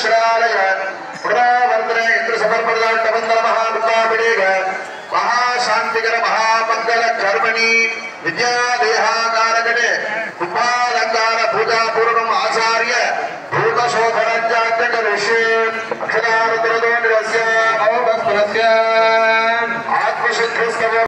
श्रालय पुरावर्तने इन्द्रसमर्पदाण्डबन्धमहाभृताभिडेग महाशान्तिकर महामङ्गलकर्मणि विद्यादेहाकारकटे कुम्भालङ्कार पूजापूर्णम् आचार्य भूतशोभनञ्चात्यकविषये अक्षदारुद्रदोण्डस्य मौभस्त्रस्य